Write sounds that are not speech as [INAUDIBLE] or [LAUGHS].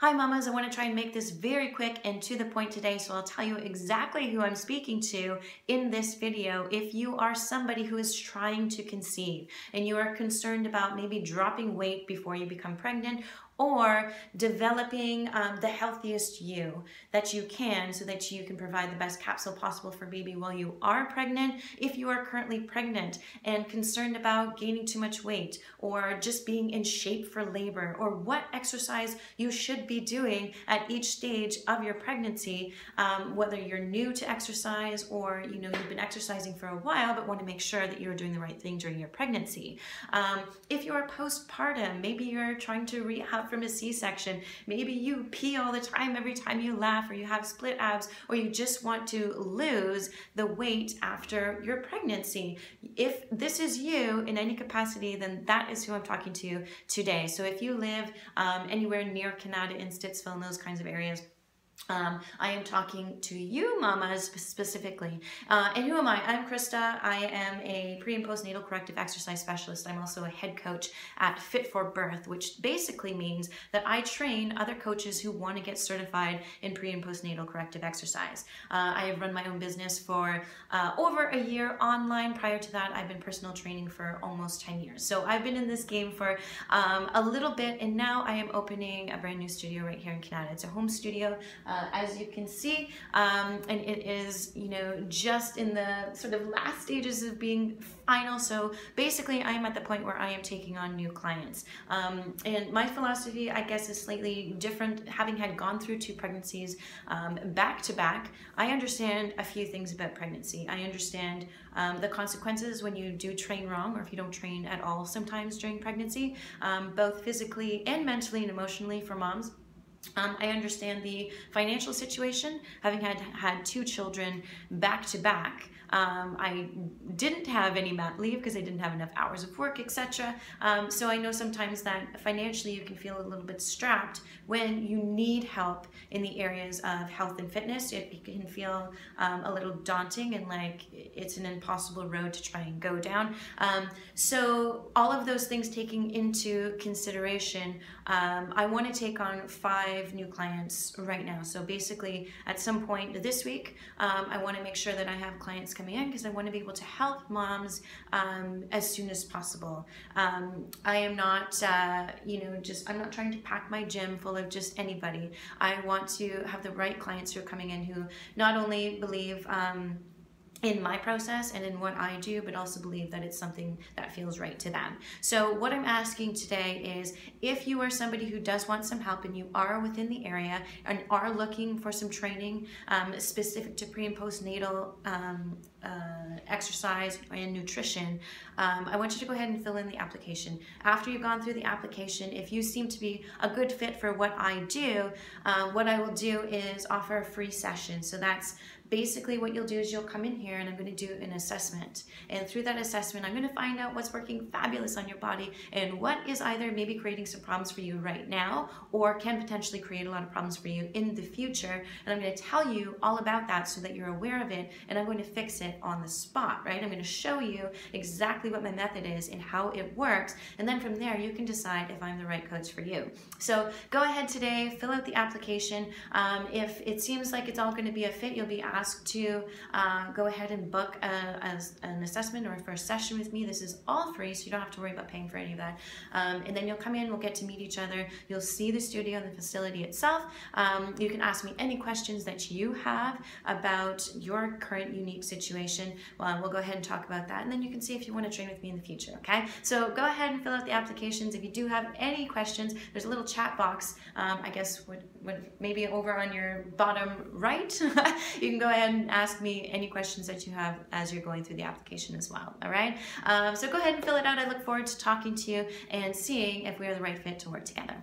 Hi mamas, I want to try and make this very quick and to the point today, so I'll tell you exactly who I'm speaking to in this video. If you are somebody who is trying to conceive and you are concerned about maybe dropping weight before you become pregnant or developing um, the healthiest you that you can so that you can provide the best capsule possible for baby while you are pregnant. If you are currently pregnant and concerned about gaining too much weight or just being in shape for labor or what exercise you should be doing at each stage of your pregnancy, um, whether you're new to exercise or you know you've been exercising for a while but want to make sure that you're doing the right thing during your pregnancy. Um, if you're postpartum, maybe you're trying to rehab from a C-section. Maybe you pee all the time every time you laugh or you have split abs or you just want to lose the weight after your pregnancy. If this is you in any capacity, then that is who I'm talking to today. So if you live um, anywhere near Kanata in Stittsville and those kinds of areas, um, I am talking to you mamas specifically. Uh, and who am I? I'm Krista. I am a pre and postnatal corrective exercise specialist. I'm also a head coach at Fit for Birth, which basically means that I train other coaches who want to get certified in pre and postnatal corrective exercise. Uh, I have run my own business for uh, over a year online. Prior to that, I've been personal training for almost 10 years. So I've been in this game for um, a little bit, and now I am opening a brand new studio right here in Kanata. It's a home studio uh, as you can see. Um, and it is, you know, just in the sort of last stages of being final. So basically I am at the point where I am taking on new clients. Um, and my philosophy, I guess, is slightly different. Having had gone through two pregnancies um, back to back, I understand a few things about pregnancy. I understand um, the consequences when you do train wrong or if you don't train at all sometimes during pregnancy, um, both physically and mentally and emotionally for moms. Um, I understand the financial situation, having had had two children back to back. Um, I didn't have any mat leave because I didn't have enough hours of work, etc. Um, so I know sometimes that financially you can feel a little bit strapped when you need help in the areas of health and fitness. It, can feel um, a little daunting and like it's an impossible road to try and go down. Um, so all of those things taking into consideration, um, I want to take on five new clients right now. So basically at some point this week, um, I want to make sure that I have clients coming in because I want to be able to help moms um, as soon as possible. Um, I am not, uh, you know, just, I'm not trying to pack my gym full of just anybody. I want to have the right clients who are coming in who not only believe, um, in my process and in what I do, but also believe that it's something that feels right to them. So what I'm asking today is if you are somebody who does want some help and you are within the area and are looking for some training um, specific to pre and postnatal um, uh, exercise and nutrition, um, I want you to go ahead and fill in the application. After you've gone through the application, if you seem to be a good fit for what I do, uh, what I will do is offer a free session. So that's basically what you'll do is you'll come in here and I'm going to do an assessment. And through that assessment, I'm going to find out what's working fabulous on your body and what is either maybe creating some problems for you right now or can potentially create a lot of problems for you in the future. And I'm going to tell you all about that so that you're aware of it and I'm going to fix it on the spot, right? I'm going to show you exactly what my method is and how it works. And then from there, you can decide if I'm the right coach for you. So go ahead today, fill out the application. Um, if it seems like it's all going to be a fit, you'll be asked to uh, go ahead and book a, a, an assessment or a first session with me. This is all free, so you don't have to worry about paying for any of that. Um, and then you'll come in, we'll get to meet each other. You'll see the studio and the facility itself. Um, you can ask me any questions that you have about your current unique situation. Well, we'll go ahead and talk about that. And then you can see if you want to train with me in the future, okay? So go ahead and fill out the applications. If you do have any questions, there's a little chat box, um, I guess would, would maybe over on your bottom right. [LAUGHS] you can go ahead and ask me any questions that you have as you're going through the application as well, all right? Um, so go ahead and fill it out. I look forward to talking to you and seeing if we are the right fit to work together.